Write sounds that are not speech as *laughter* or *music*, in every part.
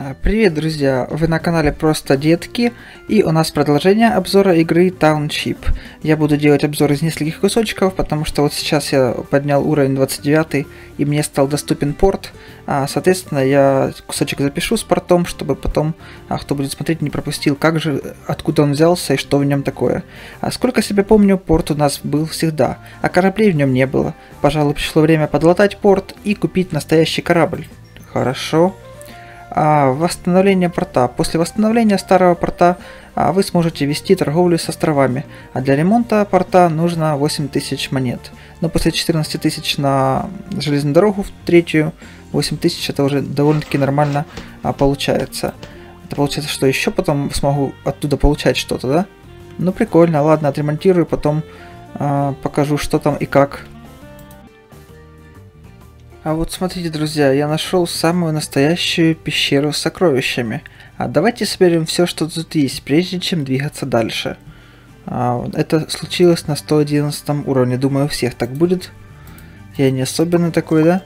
А, Привет, друзья! Вы на канале Просто Детки, и у нас продолжение обзора игры Township. Я буду делать обзор из нескольких кусочков, потому что вот сейчас я поднял уровень 29, и мне стал доступен порт, а, соответственно, я кусочек запишу с портом, чтобы потом, а, кто будет смотреть, не пропустил, как же, откуда он взялся и что в нем такое. Сколько себя помню, порт у нас был всегда, а кораблей в нем не было. Пожалуй, пришло время подлатать порт и купить настоящий корабль. Хорошо. А, восстановление порта. После восстановления старого порта а, вы сможете вести торговлю с островами, а для ремонта порта нужно 8000 монет. Но после 14 тысяч на железную дорогу в третью, 8000 это уже довольно-таки нормально а, получается. Это получается, что еще потом смогу оттуда получать что-то, да? Ну прикольно, ладно, отремонтирую, потом а, покажу, что там и как. А вот смотрите, друзья, я нашел самую настоящую пещеру с сокровищами. А давайте соберем все, что тут есть, прежде чем двигаться дальше. А, это случилось на 111 уровне. Думаю, у всех так будет. Я не особенно такой, да?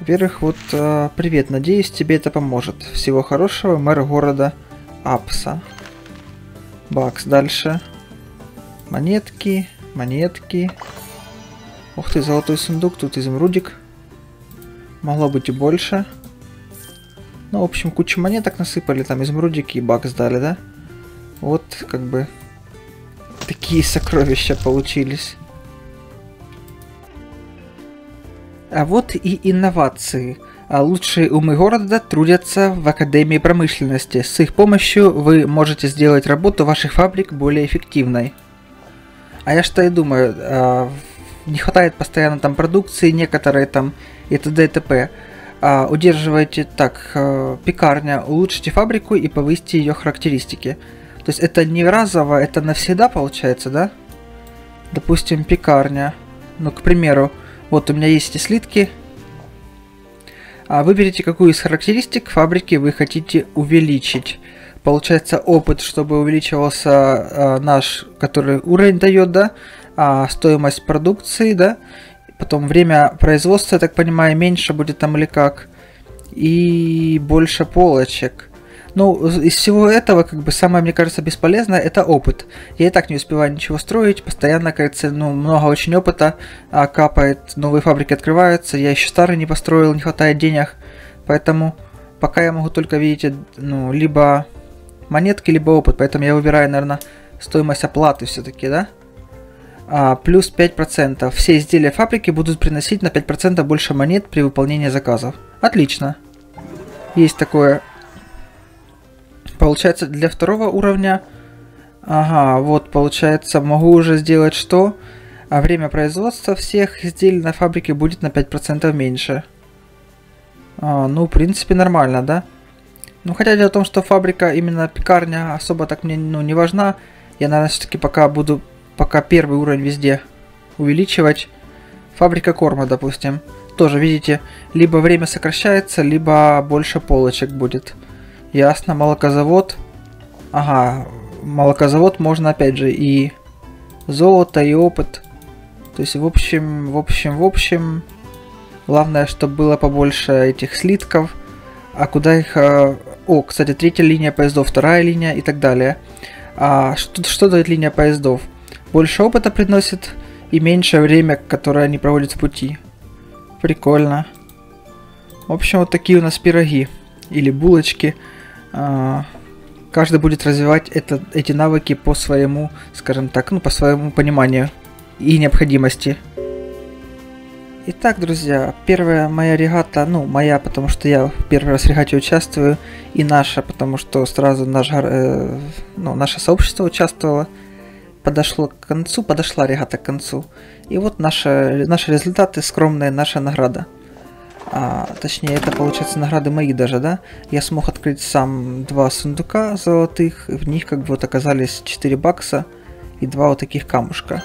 Во-первых, вот а, привет, надеюсь, тебе это поможет. Всего хорошего, мэр города Апса. Бакс, дальше. Монетки, монетки. Ух ты, золотой сундук, тут изумрудик. Могло быть и больше. Ну, в общем, кучу монеток насыпали, там изумрудики и бакс дали, да? Вот, как бы, такие *laughs* сокровища получились. А вот и инновации. А лучшие умы города трудятся в Академии промышленности. С их помощью вы можете сделать работу ваших фабрик более эффективной. А я что и думаю, а, не хватает постоянно там продукции некоторые там и т.д. и т.п. А, удерживайте так, а, пекарня, улучшите фабрику и повысьте ее характеристики. То есть это не разово, это навсегда получается, да? Допустим, пекарня. Ну, к примеру, вот у меня есть эти слитки. А выберите, какую из характеристик фабрики вы хотите увеличить. Получается опыт, чтобы увеличивался а, наш, который уровень дает, да? А, стоимость продукции, да? Потом время производства, я так понимаю, меньше будет там или как. И больше полочек. Ну, из всего этого, как бы, самое, мне кажется, бесполезное, это опыт. Я и так не успеваю ничего строить, постоянно, кажется, ну, много очень опыта а, капает, новые фабрики открываются, я еще старые не построил, не хватает денег, поэтому пока я могу только, видите, ну, либо монетки, либо опыт, поэтому я выбираю, наверное, стоимость оплаты все-таки, да? А, плюс 5%. Все изделия фабрики будут приносить на 5% больше монет при выполнении заказов. Отлично. Есть такое. Получается, для второго уровня... Ага, вот, получается, могу уже сделать что? А время производства всех изделий на фабрике будет на 5% меньше. А, ну, в принципе, нормально, да? Ну, хотя дело в том, что фабрика, именно пекарня, особо так мне ну, не важна. Я, наверное, все-таки пока буду пока первый уровень везде увеличивать. Фабрика корма, допустим. Тоже, видите, либо время сокращается, либо больше полочек будет. Ясно, молокозавод. Ага, молокозавод можно опять же и золото, и опыт. То есть, в общем, в общем, в общем, главное, чтобы было побольше этих слитков. А куда их... А, о, кстати, третья линия поездов, вторая линия и так далее. А что, что дает линия поездов? Больше опыта приносит и меньшее время, которое они проводят в пути. Прикольно. В общем, вот такие у нас пироги. Или булочки. А, каждый будет развивать это, эти навыки по своему, скажем так, ну, по своему пониманию и необходимости. Итак, друзья, первая моя регата, ну, моя, потому что я первый раз в регате участвую, и наша, потому что сразу наш, э, ну, наше сообщество участвовало подошло к концу, подошла регата к концу. И вот наши, наши результаты, скромная наша награда. А, точнее, это получается награды мои даже, да? Я смог открыть сам два сундука золотых, в них как бы вот оказались 4 бакса и два вот таких камушка.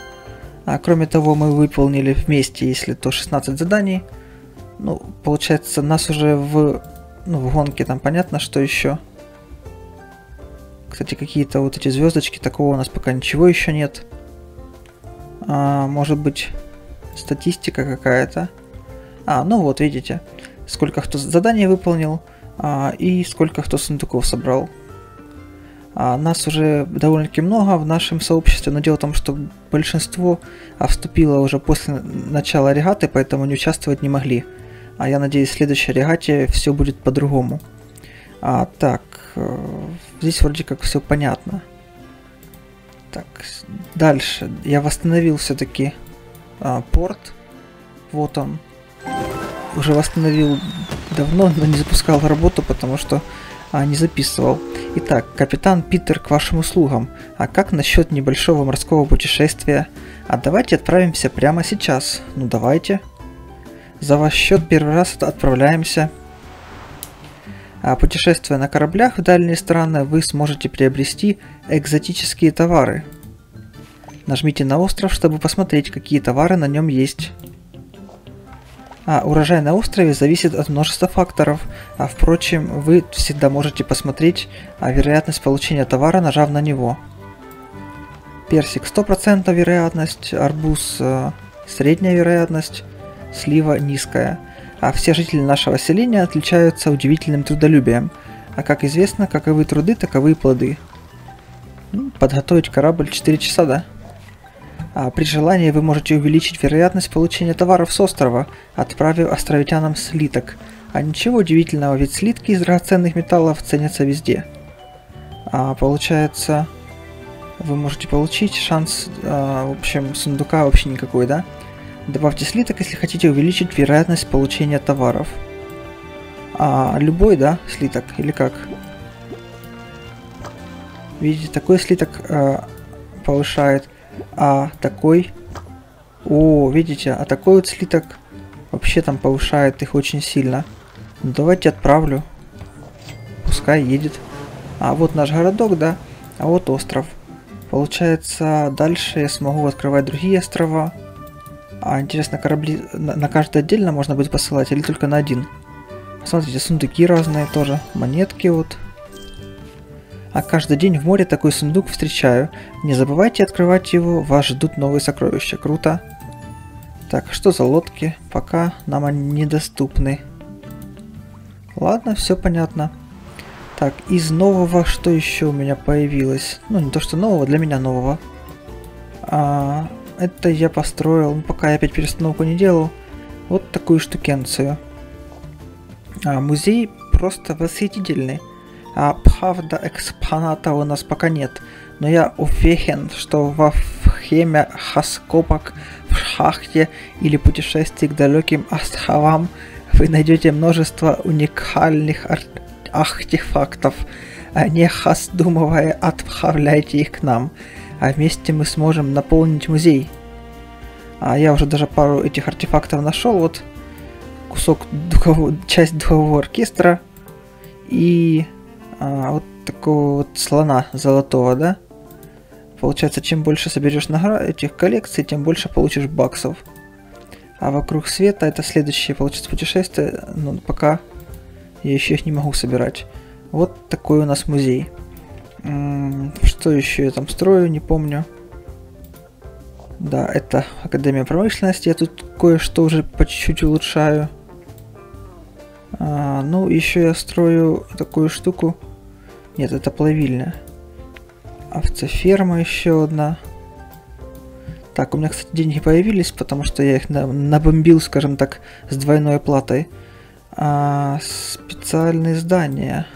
А кроме того, мы выполнили вместе, если то 16 заданий. Ну, получается, нас уже в, ну, в гонке там понятно, что еще. Кстати, какие-то вот эти звездочки, такого у нас пока ничего еще нет. А, может быть, статистика какая-то. А, ну вот, видите, сколько кто задание выполнил. а, и сколько кто сундуков собрал. А, нас уже довольно-таки много в нашем сообществе, но дело в том, что большинство а, вступило уже после начала регаты, поэтому не участвовать не могли. А я надеюсь, в следующей регате все будет по-другому. А, так, э, здесь вроде как все понятно. Так, дальше. Я восстановил все-таки а, порт. Вот он. Уже восстановил давно, но не запускал работу, потому что а, не записывал. Итак, капитан Питер к вашим услугам. А как насчет небольшого морского путешествия? А давайте отправимся прямо сейчас. Ну давайте. За ваш счет первый раз отправляемся. А путешествуя на кораблях в дальние страны, вы сможете приобрести экзотические товары. Нажмите на остров, чтобы посмотреть, какие товары на нем есть. А урожай на острове зависит от множества факторов, а впрочем, вы всегда можете посмотреть а вероятность получения товара, нажав на него. Персик 100% вероятность, арбуз э, средняя вероятность, слива низкая. А все жители нашего селения отличаются удивительным трудолюбием. А как известно, каковы труды, таковы и плоды. Ну, подготовить корабль 4 часа, да? А при желании вы можете увеличить вероятность получения товаров с острова, отправив островитянам слиток. А ничего удивительного, ведь слитки из драгоценных металлов ценятся везде. А получается, вы можете получить шанс, а, в общем, сундука вообще никакой, да? Добавьте слиток, если хотите увеличить вероятность получения товаров. А, любой, да, слиток, или как? Видите, такой слиток а, повышает а такой... О, видите, а такой вот слиток вообще там повышает их очень сильно. Ну, давайте отправлю. Пускай едет. А вот наш городок, да. А вот остров. Получается, дальше я смогу открывать другие острова. А интересно, корабли на, на каждый отдельно можно будет посылать или только на один? Смотрите, сундуки разные тоже. Монетки вот. А каждый день в море такой сундук встречаю. Не забывайте открывать его, вас ждут новые сокровища. Круто. Так, что за лодки? Пока нам они недоступны. Ладно, все понятно. Так, из нового что еще у меня появилось? Ну, не то что нового, для меня нового. А, это я построил, ну, пока я опять перестановку не делал. Вот такую штукенцию. А, музей просто восхитительный. А, правда, экспоната у нас пока нет, но я уверен, что во время раскопок в шахте или путешествий к далеким островам вы найдете множество уникальных артефактов. А не раздумывая, отправляйте их к нам, а вместе мы сможем наполнить музей. А я уже даже пару этих артефактов нашел, вот кусок духов... часть духового оркестра и а, вот такого вот слона золотого, да? Получается, чем больше соберешь наград этих коллекций, тем больше получишь баксов. А вокруг света это следующее, получится, путешествие, но пока я еще их не могу собирать. Вот такой у нас музей. Что еще я там строю, не помню. Да, это Академия промышленности. Я тут кое-что уже по чуть-чуть улучшаю. А, ну, еще я строю такую штуку. Нет, это плавильня. Овцеферма еще одна. Так, у меня, кстати, деньги появились, потому что я их набомбил, скажем так, с двойной оплатой. А, специальные здания.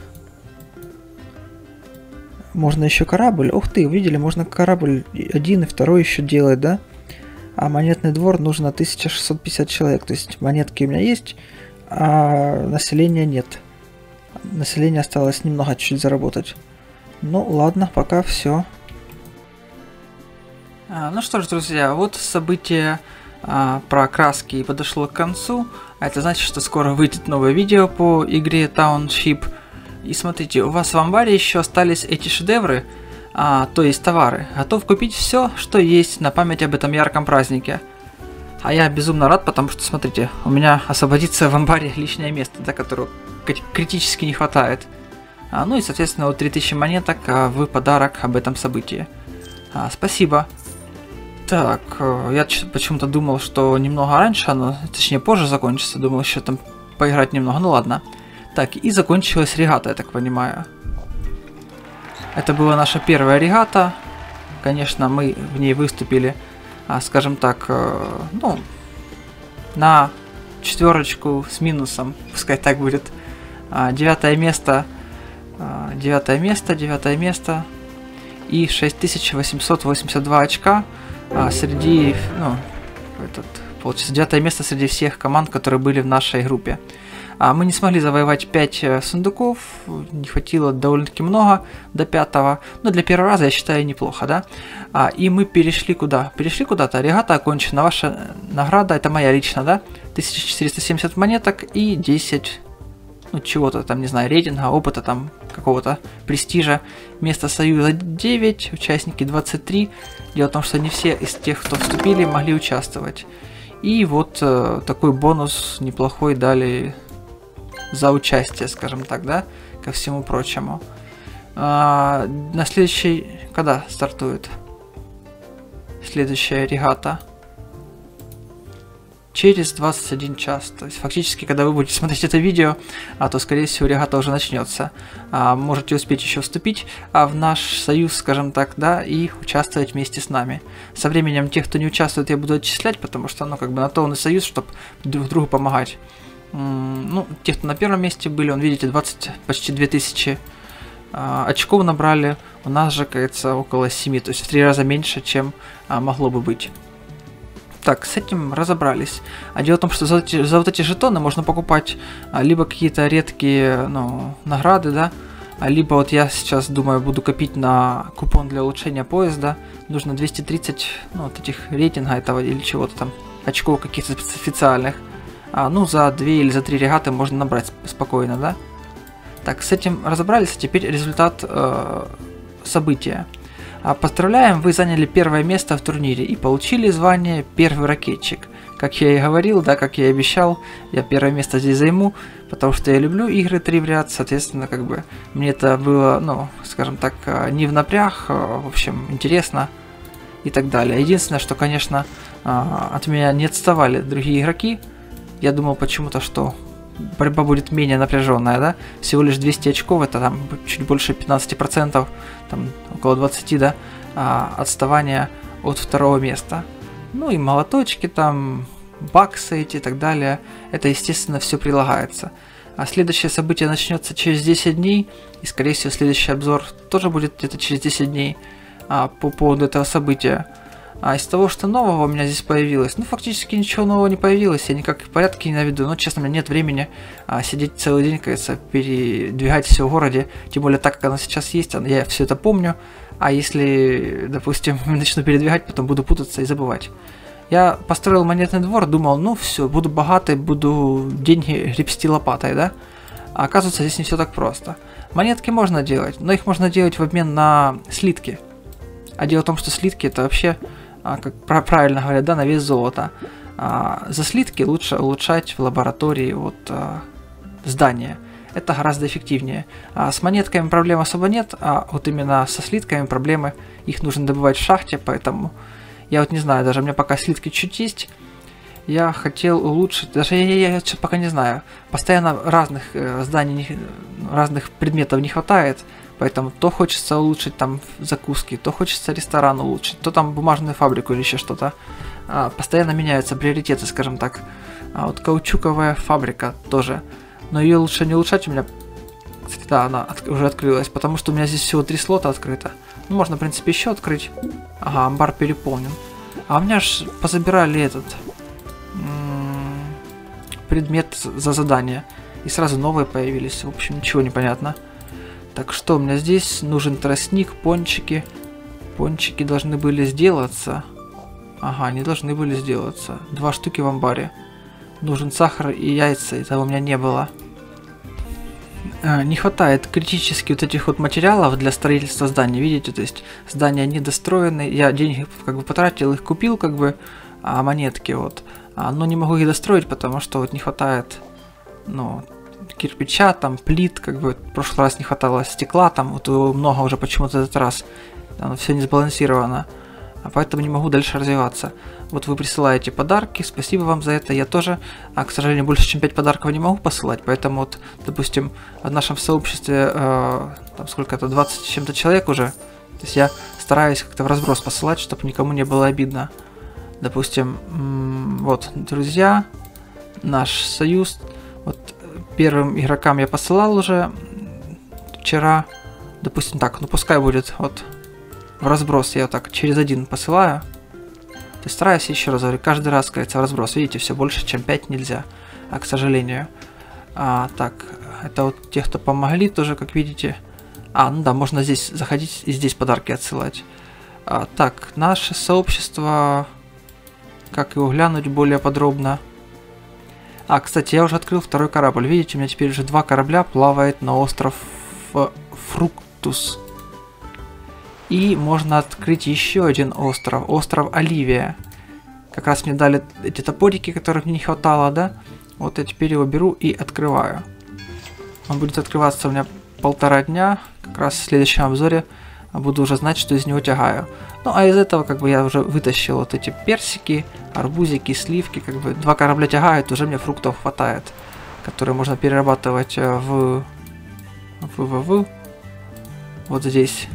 Можно еще корабль. Ух ты, увидели, можно корабль один и второй еще делать, да? А монетный двор нужно 1650 человек. То есть монетки у меня есть, а населения нет население осталось немного чуть-чуть заработать. Ну ладно, пока все. А, ну что ж, друзья, вот событие а, про краски подошло к концу. А это значит, что скоро выйдет новое видео по игре Township. И смотрите, у вас в амбаре еще остались эти шедевры, а, то есть товары. Готов купить все, что есть на память об этом ярком празднике. А я безумно рад, потому что, смотрите, у меня освободится в амбаре лишнее место, до которого критически не хватает. А, ну и, соответственно, вот 3000 монеток а, в подарок об этом событии. А, спасибо. Так, э, я почему-то думал, что немного раньше оно, точнее позже закончится, думал еще там поиграть немного, ну ладно. Так, и закончилась регата, я так понимаю. Это была наша первая регата. Конечно, мы в ней выступили, а, скажем так, э, ну, на четверочку с минусом, пускай так будет. А, девятое место, а, девятое место, девятое место и 6882 очка среди, ну, этот, получается, девятое место среди всех команд, которые были в нашей группе. А мы не смогли завоевать 5 э, сундуков, не хватило довольно-таки много до пятого, но для первого раза я считаю неплохо, да. А, и мы перешли куда? Перешли куда-то, регата окончена, ваша награда, это моя лично, да, 1470 монеток и 10 ну, чего-то там, не знаю, рейтинга, опыта там, какого-то престижа. Место Союза 9, участники 23. Дело в том, что не все из тех, кто вступили, могли участвовать. И вот э, такой бонус неплохой дали за участие, скажем так, да, ко всему прочему. А, на следующий... Когда стартует? Следующая регата. Через 21 час. То есть фактически, когда вы будете смотреть это видео, а, то, скорее всего, регата уже начнется. А, можете успеть еще вступить а, в наш союз, скажем так, да, и участвовать вместе с нами. Со временем тех, кто не участвует, я буду отчислять, потому что, ну, как бы на то он и союз, чтобы друг другу помогать ну, те, кто на первом месте были, он, видите, 20, почти 2000 а, очков набрали. У нас же, кажется, около 7, то есть в 3 раза меньше, чем а, могло бы быть. Так, с этим разобрались. А дело в том, что за, за вот эти жетоны можно покупать а, либо какие-то редкие ну, награды, да, а либо вот я сейчас думаю, буду копить на купон для улучшения поезда. Нужно 230, ну, вот этих рейтинга этого или чего-то там, очков каких-то специальных. А, ну, за две или за три регаты можно набрать спокойно, да? Так, с этим разобрались, а теперь результат э, события. А, поздравляем, вы заняли первое место в турнире и получили звание «Первый ракетчик». Как я и говорил, да, как я и обещал, я первое место здесь займу, потому что я люблю игры 3 в ряд, соответственно, как бы мне это было, ну, скажем так, э, не в напряг, э, в общем, интересно и так далее. Единственное, что, конечно, э, от меня не отставали другие игроки, я думал почему-то, что борьба будет менее напряженная, да? Всего лишь 200 очков, это там чуть больше 15%, там около 20, да, а, отставания от второго места. Ну и молоточки там, баксы эти и так далее, это, естественно, все прилагается. А следующее событие начнется через 10 дней, и, скорее всего, следующий обзор тоже будет где-то через 10 дней а, по поводу этого события. А из того, что нового у меня здесь появилось, ну фактически ничего нового не появилось, я никак в порядке не наведу, но честно, у меня нет времени а, сидеть целый день, кажется, передвигать все в городе, тем более так, как оно сейчас есть, я все это помню, а если, допустим, *laughs* начну передвигать, потом буду путаться и забывать. Я построил монетный двор, думал, ну все, буду богатый, буду деньги гребсти лопатой, да? А оказывается, здесь не все так просто. Монетки можно делать, но их можно делать в обмен на слитки. А дело в том, что слитки это вообще как правильно говорят, да, на вес золота. А, за слитки лучше улучшать в лаборатории вот а, здания. Это гораздо эффективнее. А с монетками проблем особо нет, а вот именно со слитками проблемы. Их нужно добывать в шахте, поэтому я вот не знаю, даже у меня пока слитки чуть есть. Я хотел улучшить, даже я, я, я пока не знаю. Постоянно разных э, зданий, разных предметов не хватает. Поэтому то хочется улучшить там закуски, то хочется ресторан улучшить, то там бумажную фабрику или еще что-то. А, постоянно меняются приоритеты, скажем так. А вот каучуковая фабрика тоже. Но ее лучше не улучшать у меня. Кстати, да, она от, уже открылась, потому что у меня здесь всего три слота открыто. Ну, можно, в принципе, еще открыть. Ага, амбар переполнен. А у меня ж позабирали этот предмет за задание. И сразу новые появились. В общем, ничего не понятно. Так что у меня здесь нужен тростник, пончики. Пончики должны были сделаться. Ага, они должны были сделаться. Два штуки в амбаре. Нужен сахар и яйца, этого у меня не было. А, не хватает критически вот этих вот материалов для строительства здания, видите, то есть здания недостроены, я деньги как бы потратил, их купил как бы, а монетки вот, а, но не могу их достроить, потому что вот не хватает, ну, кирпича, там плит, как бы в прошлый раз не хватало стекла, там вот много уже почему-то этот раз, оно все не сбалансировано, а поэтому не могу дальше развиваться. Вот вы присылаете подарки, спасибо вам за это. Я тоже, а, к сожалению, больше чем 5 подарков не могу посылать, поэтому вот, допустим, в нашем сообществе, э, там сколько-то, 20 чем-то человек уже. То есть я стараюсь как-то в разброс посылать, чтобы никому не было обидно. Допустим, вот, друзья, наш союз. Первым игрокам я посылал уже вчера. Допустим, так, ну пускай будет вот в разброс я так через один посылаю. То есть стараюсь еще раз говорю, каждый раз, кажется, в разброс. Видите, все больше, чем 5 нельзя. А, к сожалению. А, так, это вот те, кто помогли тоже, как видите. А, ну да, можно здесь заходить и здесь подарки отсылать. А, так, наше сообщество... Как его глянуть более подробно? А, кстати, я уже открыл второй корабль. Видите, у меня теперь уже два корабля плавает на остров Фруктус. И можно открыть еще один остров, остров Оливия. Как раз мне дали эти топорики, которых мне не хватало, да? Вот я теперь его беру и открываю. Он будет открываться у меня полтора дня. Как раз в следующем обзоре буду уже знать, что из него тягаю. Ну, а из этого, как бы, я уже вытащил вот эти персики, арбузики, сливки, как бы, два корабля тягают, уже мне фруктов хватает, которые можно перерабатывать э, в... в... в... в... вот здесь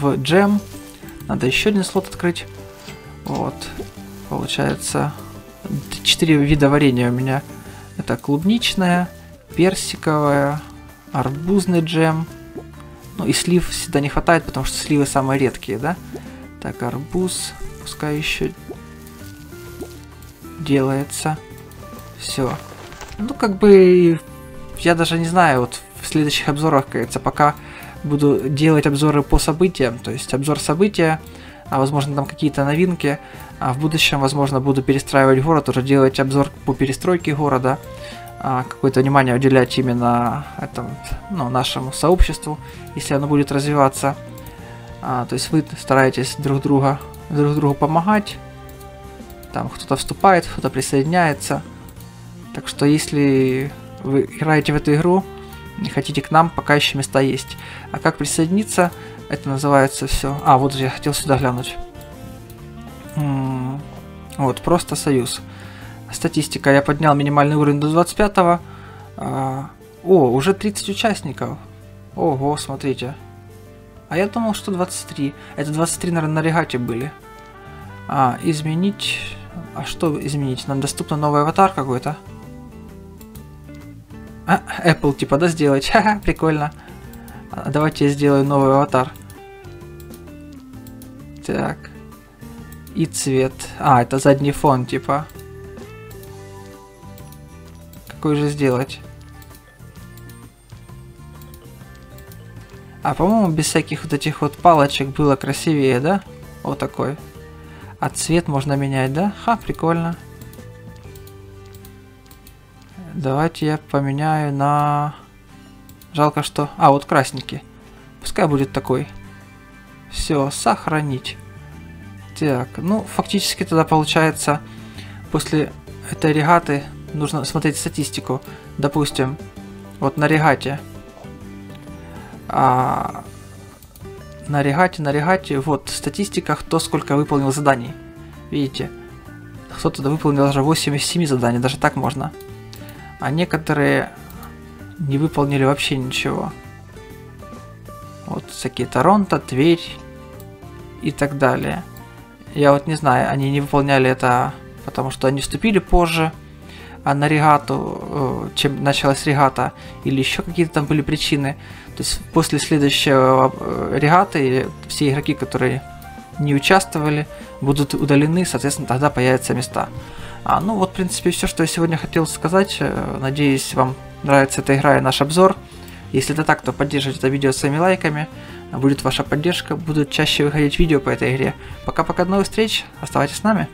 в джем. Надо еще один слот открыть. Вот. Получается 4 вида варенья у меня. Это клубничная, персиковая, арбузный джем. Ну и слив всегда не хватает, потому что сливы самые редкие, да? Так, арбуз. Пускай еще делается. Все. Ну, как бы, я даже не знаю, вот в следующих обзорах, кажется, пока буду делать обзоры по событиям, то есть обзор события, а возможно там какие-то новинки, а в будущем, возможно, буду перестраивать город, уже делать обзор по перестройке города, а, какое-то внимание уделять именно этому, ну, нашему сообществу, если оно будет развиваться. А, то есть вы стараетесь друг друга друг другу помогать, там кто-то вступает, кто-то присоединяется. Так что если вы играете в эту игру, не хотите к нам, пока еще места есть. А как присоединиться, это называется все... А, вот я хотел сюда глянуть. М -м вот, просто союз. Статистика. Я поднял минимальный уровень до 25 -го. А, о, уже 30 участников. Ого, смотрите. А я думал, что 23. Это 23, наверное, на регате были. А, изменить... А что изменить? Нам доступна новый аватар какой-то. А, Apple типа, да, сделать? *laughs* Ха-ха, прикольно. А, давайте я сделаю новый аватар. Так. И цвет. А, это задний фон, типа. Какой же сделать? А, по-моему, без всяких вот этих вот палочек было красивее, да? Вот такой. А цвет можно менять, да? Ха, прикольно. Давайте я поменяю на... Жалко, что... А, вот красненький. Пускай будет такой. Все, сохранить. Так, ну, фактически тогда получается, после этой регаты нужно смотреть статистику. Допустим, вот на регате. А, на регате, на регате, вот статистика, кто сколько выполнил заданий. Видите? Кто-то выполнил даже 8 из 7 заданий, даже так можно а некоторые не выполнили вообще ничего. Вот всякие Торонто, Тверь и так далее. Я вот не знаю, они не выполняли это, потому что они вступили позже, а на регату, э, чем началась регата, или еще какие-то там были причины. То есть после следующего э, регаты все игроки, которые не участвовали, будут удалены, соответственно, тогда появятся места. А, ну вот, в принципе, все, что я сегодня хотел сказать. Э, надеюсь, вам нравится эта игра и наш обзор. Если это так, то поддержите это видео своими лайками. Будет ваша поддержка, будут чаще выходить видео по этой игре. Пока-пока, до новых встреч, оставайтесь с нами.